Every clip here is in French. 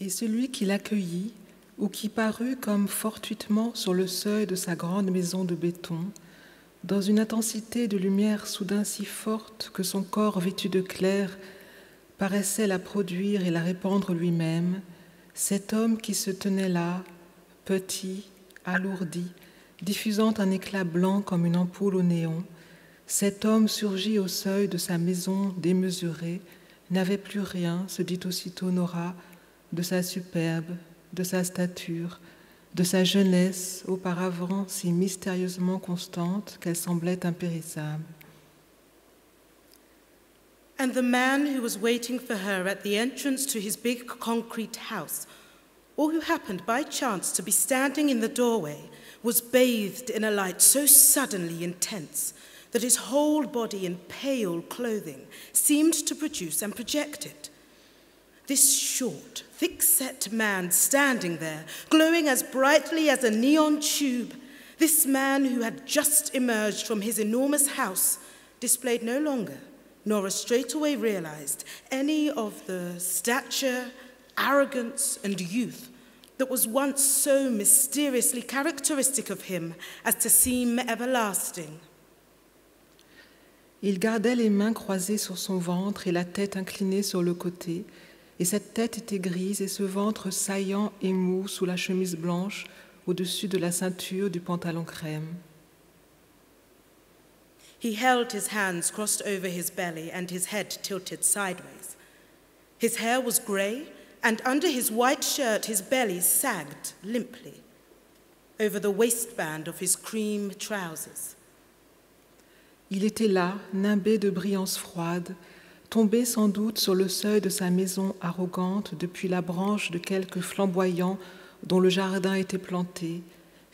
Et celui qui l'accueillit, ou qui parut comme fortuitement sur le seuil de sa grande maison de béton, dans une intensité de lumière soudain si forte que son corps vêtu de clair paraissait la produire et la répandre lui-même, cet homme qui se tenait là, petit, alourdi, diffusant un éclat blanc comme une ampoule au néon, cet homme surgit au seuil de sa maison démesurée, n'avait plus rien, se dit aussitôt Nora, de sa superbe, de sa stature, de sa jeunesse auparavant si mystérieusement constante qu'elle semblait impérissable. And the man who was waiting for her at the entrance to his big concrete house, or who happened by chance to be standing in the doorway, was bathed in a light so suddenly intense that his whole body in pale clothing seemed to produce and project it. This short, thick set man standing there, glowing as brightly as a neon tube, this man who had just emerged from his enormous house, displayed no longer, nor Nora straightway realized, any of the stature, arrogance, and youth that was once so mysteriously characteristic of him as to seem everlasting. Il gardait les mains croisées sur son ventre et la tête inclinée sur le côté, et cette tête était grise et ce ventre saillant et mou sous la chemise blanche au-dessus de la ceinture du pantalon crème. He held his hands crossed over his belly and his head tilted sideways. His hair was grey, and under his white shirt, his belly sagged limply over the waistband of his cream trousers. Il était là, nimbé de brillance froide, tombé sans doute sur le seuil de sa maison arrogante depuis la branche de quelque flamboyant dont le jardin était planté,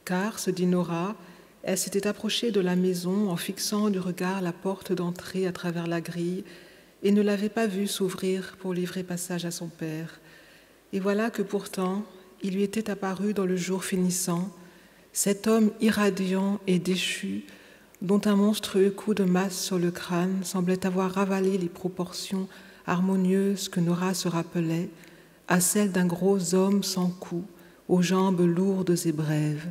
car, se dit Nora, elle s'était approchée de la maison en fixant du regard la porte d'entrée à travers la grille et ne l'avait pas vue s'ouvrir pour livrer passage à son père. Et voilà que pourtant il lui était apparu dans le jour finissant cet homme irradiant et déchu dont un monstrueux coup de masse sur le crâne semblait avoir ravalé les proportions harmonieuses que Nora se rappelait, à celles d'un gros homme sans cou, aux jambes lourdes et brèves.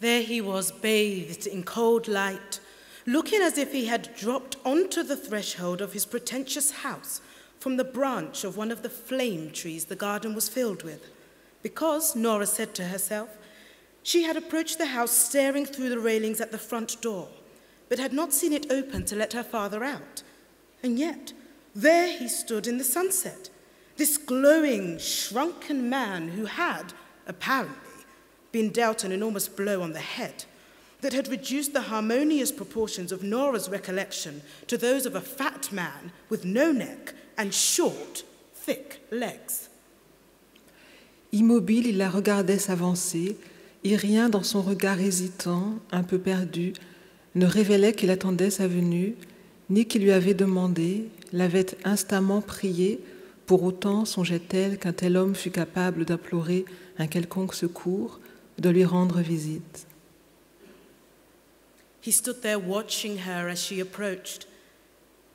There he was, bathed in cold light, looking as if he had dropped onto the threshold of his pretentious house from the branch of one of the flame trees the garden was filled with. Because, Nora said to herself, she had approached the house staring through the railings at the front door, but had not seen it open to let her father out. And yet, there he stood in the sunset, this glowing, shrunken man who had, apparently, been dealt an enormous blow on the head that had reduced the harmonious proportions of Nora's recollection to those of a fat man with no neck and short, thick legs. Immobile, il la regardait s'avancer, et rien dans son regard hésitant, un peu perdu, ne révélait qu'il attendait sa venue, ni qu'il lui avait demandé, l'avait instamment prié, pour autant songeait-elle qu'un tel homme fût capable d'implorer un quelconque secours, de lui rendre visite. He stood there watching her as she approached.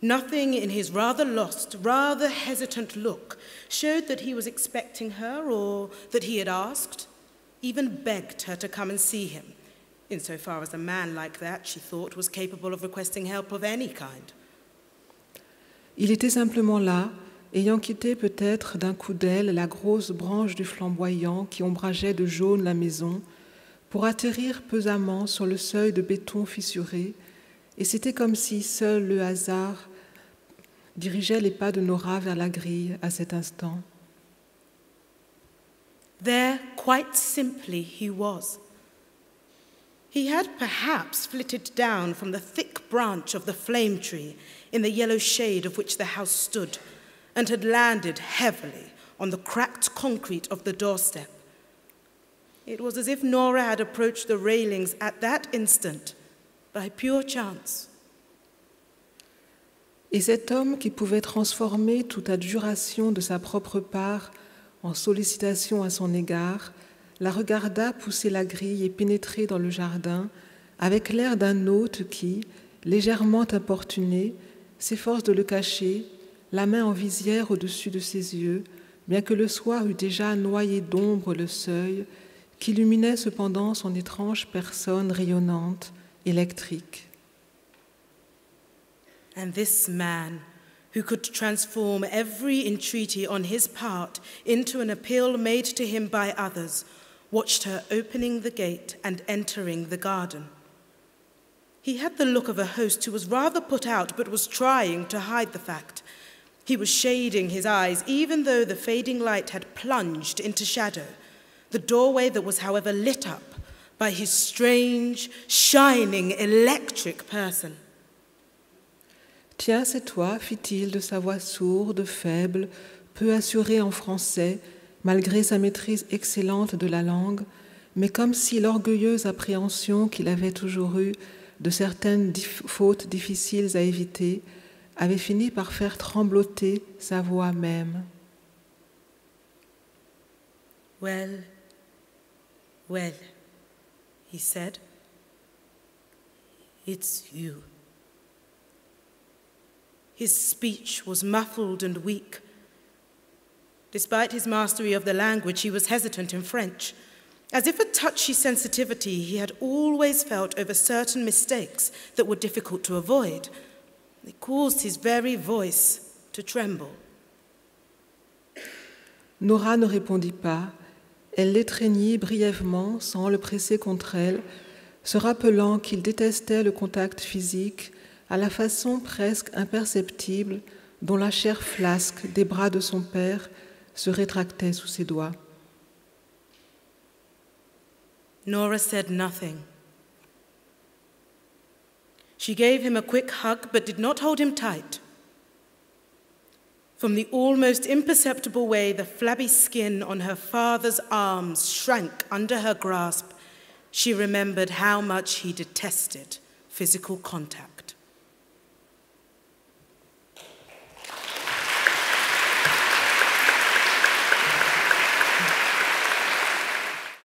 Nothing in his rather lost, rather hesitant look showed that he was expecting her or that he had asked even begged her to come and see him, insofar as a man like that, she thought, was capable of requesting help of any kind. Il était simplement là, ayant quitté peut-être d'un coup d'aile la grosse branche du flamboyant qui ombrageait de jaune la maison, pour atterrir pesamment sur le seuil de béton fissuré, et c'était comme si seul le hasard dirigeait les pas de Nora vers la grille à cet instant. There, quite simply, he was. He had perhaps flitted down from the thick branch of the flame tree in the yellow shade of which the house stood and had landed heavily on the cracked concrete of the doorstep. It was as if Nora had approached the railings at that instant by pure chance. Et cet homme qui pouvait transformer toute adjuration de sa propre part en sollicitation à son égard, la regarda pousser la grille et pénétrer dans le jardin avec l'air d'un hôte qui, légèrement importuné, s'efforce de le cacher, la main en visière au-dessus de ses yeux, bien que le soir eût déjà noyé d'ombre le seuil, qu'illuminait cependant son étrange personne rayonnante, électrique. And this man, who could transform every entreaty on his part into an appeal made to him by others, watched her opening the gate and entering the garden. He had the look of a host who was rather put out but was trying to hide the fact. He was shading his eyes, even though the fading light had plunged into shadow, the doorway that was, however, lit up by his strange, shining, electric person. Tiens, c'est toi, fit-il de sa voix sourde, faible, peu assurée en français, malgré sa maîtrise excellente de la langue, mais comme si l'orgueilleuse appréhension qu'il avait toujours eue de certaines fautes difficiles à éviter avait fini par faire trembloter sa voix même. Well, well, he said, it's you. His speech was muffled and weak. Despite his mastery of the language, he was hesitant in French, as if a touchy sensitivity he had always felt over certain mistakes that were difficult to avoid. It caused his very voice to tremble. Nora ne répondit pas. Elle l'étreignit brièvement sans le presser contre elle, se rappelant qu'il détestait le contact physique à la façon presque imperceptible dont la chair flasque des bras de son père se rétractait sous ses doigts. Nora said nothing. She gave him a quick hug but did not hold him tight. From the almost imperceptible way the flabby skin on her father's arms shrank under her grasp, she remembered how much he detested physical contact.